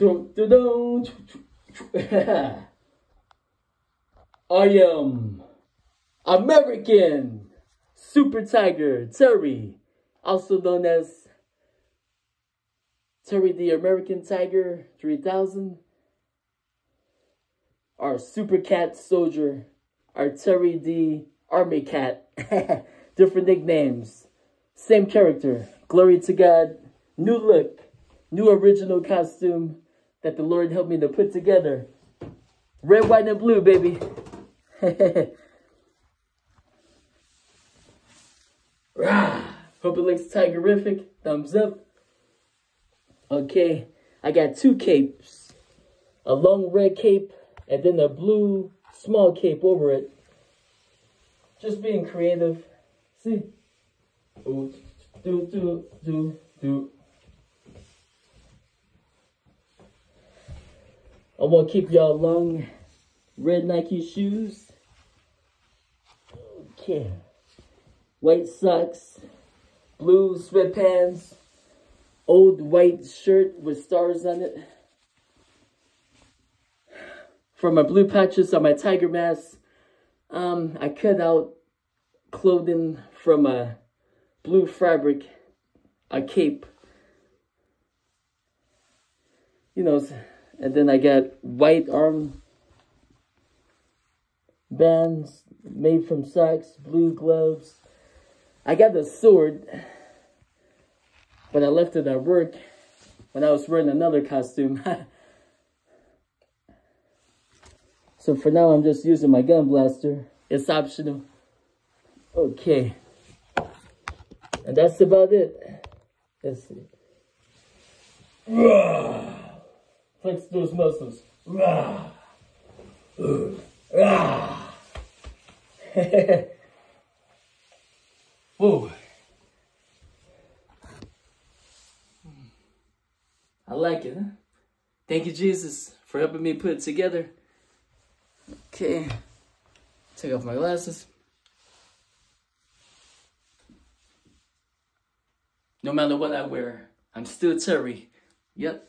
I am American Super Tiger Terry, also known as Terry the American Tiger 3000, our Super Cat Soldier, our Terry the Army Cat, different nicknames, same character, glory to God, new look, new original costume that the Lord helped me to put together. Red, white, and blue, baby. Rah! Hope it looks tigerific. Thumbs up. Okay, I got two capes. A long red cape and then a blue small cape over it. Just being creative. See? Ooh, do, do, do, do. I want to keep y'all long red Nike shoes. Okay. White socks, blue sweatpants, old white shirt with stars on it. For my blue patches on my tiger mask, um, I cut out clothing from a blue fabric, a cape. You know, and then I got white arm bands made from socks, blue gloves. I got the sword, but I left it at work when I was wearing another costume. so for now, I'm just using my gun blaster. It's optional. Okay. And that's about it. Let's see. Flex those muscles. Whoa. I like it? Thank you, Jesus, for helping me put it together. Okay. Take off my glasses. No matter what I wear, I'm still Terry. Yep.